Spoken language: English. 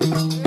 Hey!